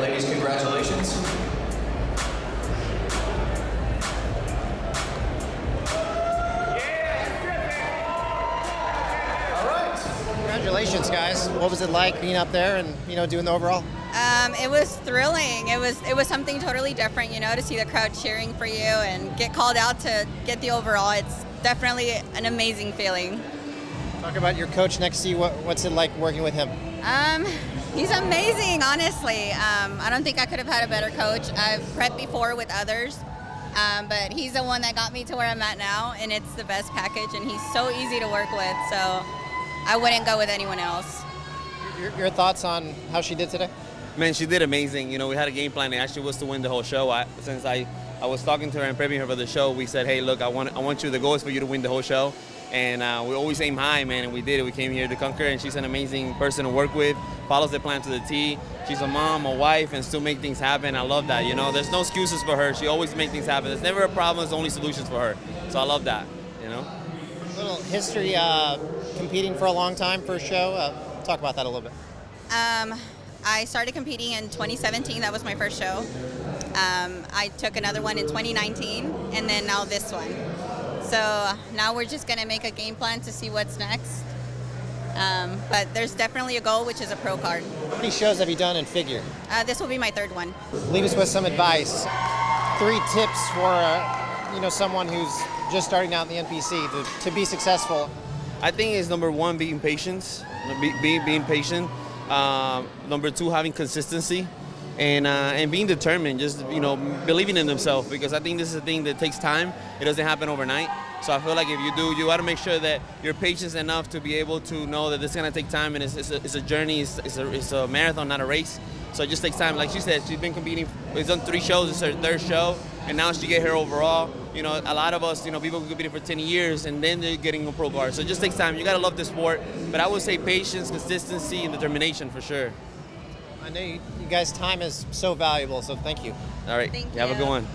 right, ladies, congratulations. All right. Congratulations, guys. What was it like being up there and you know doing the overall? Um, it was thrilling. It was it was something totally different, you know, to see the crowd cheering for you and get called out to get the overall. It's definitely an amazing feeling. Talk about your coach next to you. What, what's it like working with him? Um, he's amazing, honestly. Um, I don't think I could have had a better coach. I've prepped before with others, um, but he's the one that got me to where I'm at now, and it's the best package, and he's so easy to work with. So I wouldn't go with anyone else. Your, your thoughts on how she did today? Man, she did amazing. You know, we had a game plan. It actually was to win the whole show. I, since I, I was talking to her and prepping her for the show, we said, hey, look, I want, I want you. The goal is for you to win the whole show. And uh, we always aim high, man, and we did it. We came here to conquer, and she's an amazing person to work with. Follows the plan to the T. She's a mom, a wife, and still make things happen. I love that. You know, there's no excuses for her. She always makes things happen. There's never a problem. There's only solutions for her. So I love that. You know. A little history uh, competing for a long time for a show. Uh, talk about that a little bit. Um, I started competing in 2017. That was my first show. Um, I took another one in 2019, and then now this one. So now we're just gonna make a game plan to see what's next. Um, but there's definitely a goal, which is a pro card. How many shows have you done in figure? Uh, this will be my third one. Leave us with some advice. Three tips for uh, you know someone who's just starting out in the NPC to, to be successful. I think it's number one being patient, be, being being patient. Uh, number two, having consistency, and uh, and being determined. Just you know, believing in themselves because I think this is a thing that takes time. It doesn't happen overnight. So I feel like if you do, you got to make sure that you're patient enough to be able to know that this is gonna take time and it's, it's, a, it's a journey. It's, it's, a, it's a marathon, not a race. So it just takes time. Like she said, she's been competing. She's done three shows. It's her third show, and now she get here overall. You know, a lot of us, you know, people competing for 10 years and then they're getting a pro card. So it just takes time. You gotta love the sport. But I would say patience, consistency, and determination for sure. I know you, you guys' time is so valuable, so thank you. All right. Thank Have a good one.